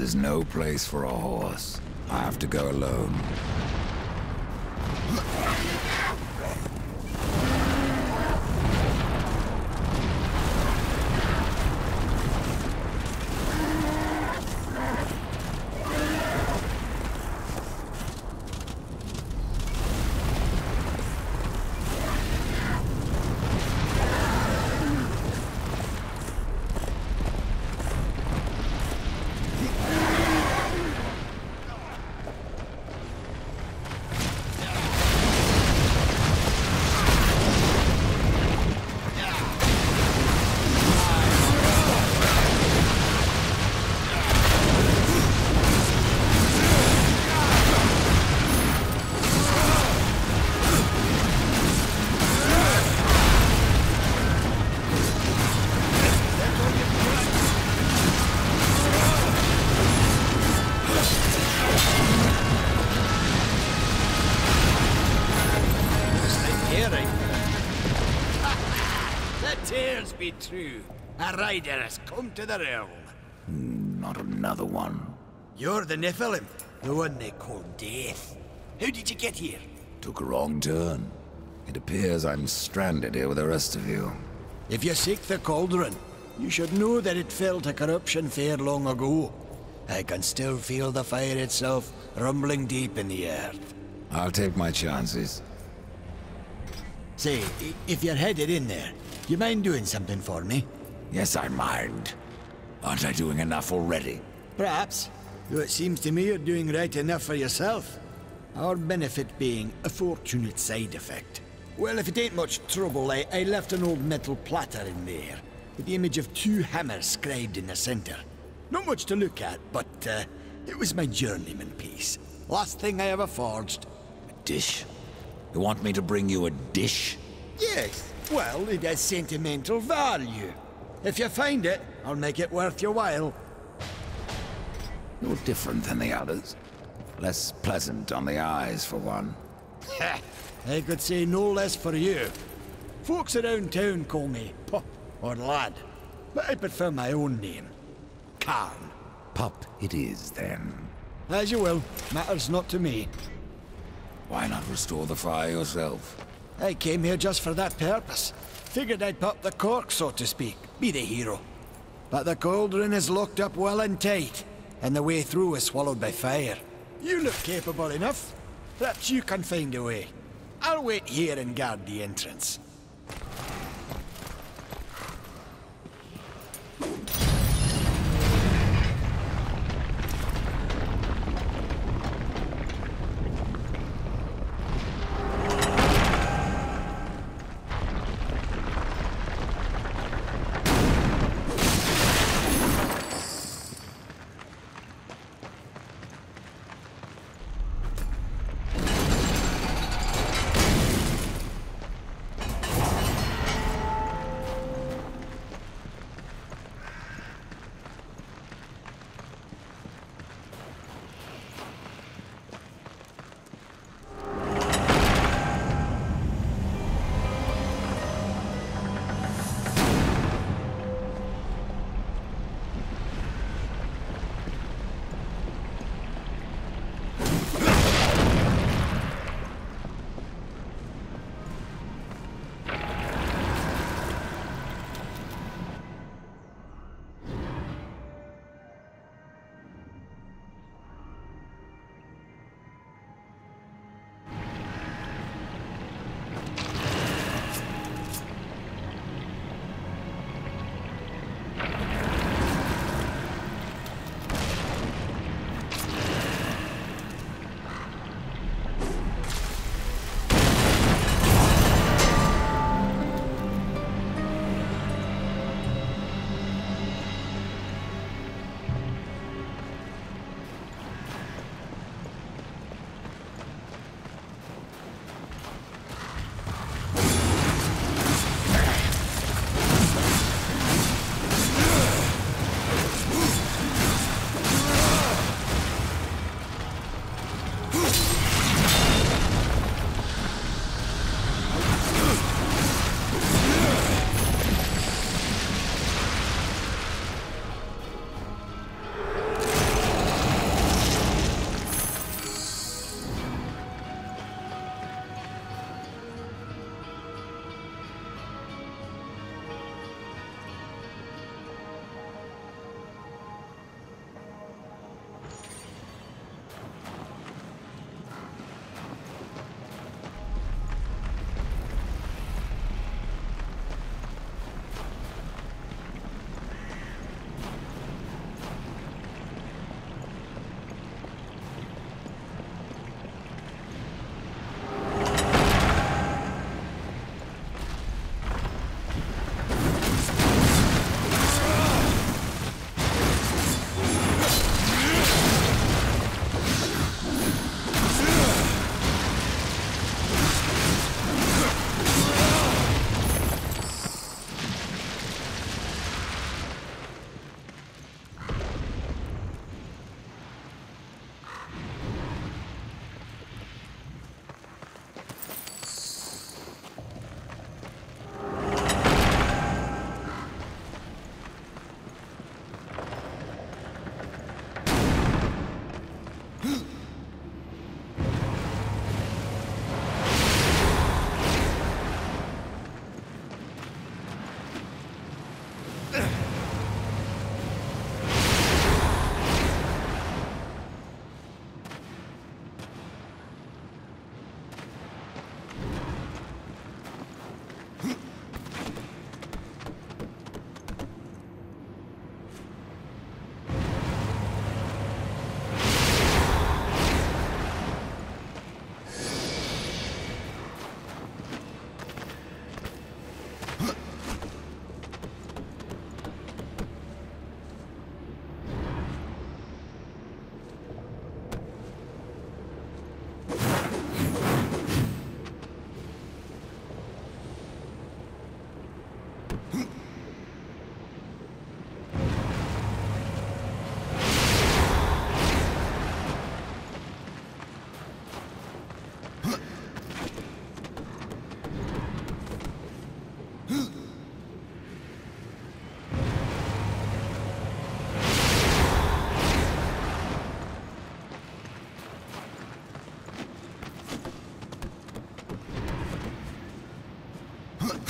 This is no place for a horse. I have to go alone. True. A rider has come to the realm. Not another one. You're the Nephilim, the one they call Death. How did you get here? Took a wrong turn. It appears I'm stranded here with the rest of you. If you seek the Cauldron, you should know that it fell to corruption fair long ago. I can still feel the fire itself rumbling deep in the earth. I'll take my chances. Say, if you're headed in there, you mind doing something for me? Yes, I mind. Aren't I doing enough already? Perhaps. Though it seems to me you're doing right enough for yourself. Our benefit being a fortunate side effect. Well, if it ain't much trouble, I, I left an old metal platter in there, with the image of two hammers scribed in the center. Not much to look at, but uh, it was my journeyman piece. Last thing I ever forged. A dish? You want me to bring you a dish? Yes, well, it has sentimental value. If you find it, I'll make it worth your while. You're different than the others. Less pleasant on the eyes, for one. I could say no less for you. Folks around town call me Pup or Lad, but I prefer my own name. Karn. Pup it is, then. As you will, matters not to me. Why not restore the fire yourself? I came here just for that purpose. Figured I'd pop the cork, so to speak, be the hero. But the cauldron is locked up well and tight, and the way through is swallowed by fire. You look capable enough. Perhaps you can find a way. I'll wait here and guard the entrance.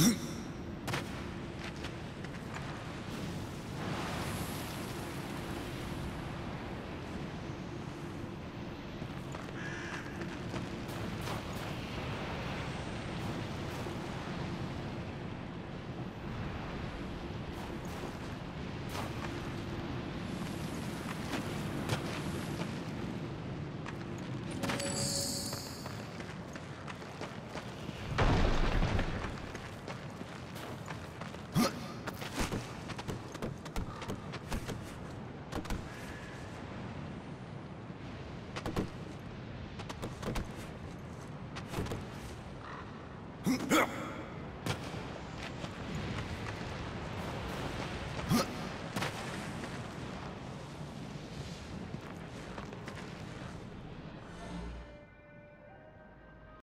Hmm.